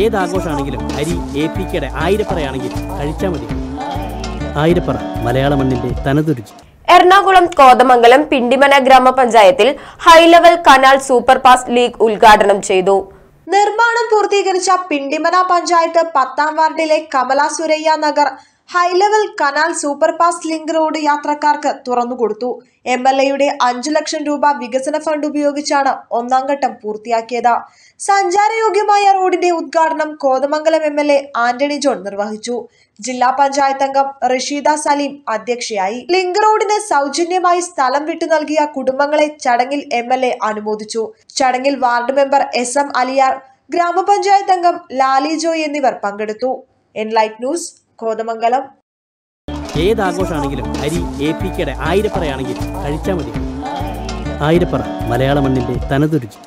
ഏത് ആഘോഷമാണെങ്കിലും അരി എ പി കെയുടെ ആയിരപ്പറയാണെങ്കിൽ കഴിച്ചാൽ മതി. ആയിരപ്പറ മലയാള മണ്ണിന്റെ തനതുരുചി. എറണാകുളം കോതമംഗലം പിണ്ടിമന ഗ്രാമപഞ്ചായത്തിൽ ഹൈലെവൽ കനാൽ സൂപ്പർപാസ് ലീഗ് ഉദ്ഘാടനം ചെയ്തു. നിർമ്മാണം പൂർത്തീകരിച്ച പിണ്ടിമന പഞ്ചായത്ത് പത്താം വാർഡിലെ Kamala Surayya Nagar. High level canal superpass link road യാത്രക്കാർക്ക് തുറന്നുകൊടുത്തു. എം എൽ എയുടെ അഞ്ചു ലക്ഷം രൂപ വികസന ഫണ്ട് ഉപയോഗിച്ചാണ് ഒന്നാം ഘട്ടം പൂർത്തിയാക്കിയത്. സഞ്ചാരയോഗ്യമായ റോഡിന്റെ ഉദ്ഘാടനം Kothamangalam M L A Antony John നിർവഹിച്ചു. ജില്ലാ പഞ്ചായത്ത് അംഗം റഷീദ സലീം അധ്യക്ഷയായി. ലിങ്ക് റോഡിന് സൗജന്യമായി സ്ഥലം വിട്ടു നൽകിയ കുടുംബങ്ങളെ ചടങ്ങിൽ എം എൽ എ അനുമോദിച്ചു. ചടങ്ങിൽ ward member S M Aliyar ഗ്രാമപഞ്ചായത്ത് അംഗം ലാലി ജോയ് എന്നിവർ പങ്കെടുത്തു. Enlight News Kothamangalam. ഏത് ആഘോഷമാണെങ്കിലും അരി എ പി കെയുടെ ആയിരപ്പറയാണെങ്കിൽ കഴിച്ചാൽ മതി. ആയിരപ്പറ മലയാള മണ്ണിന്റെ തനതുരുചി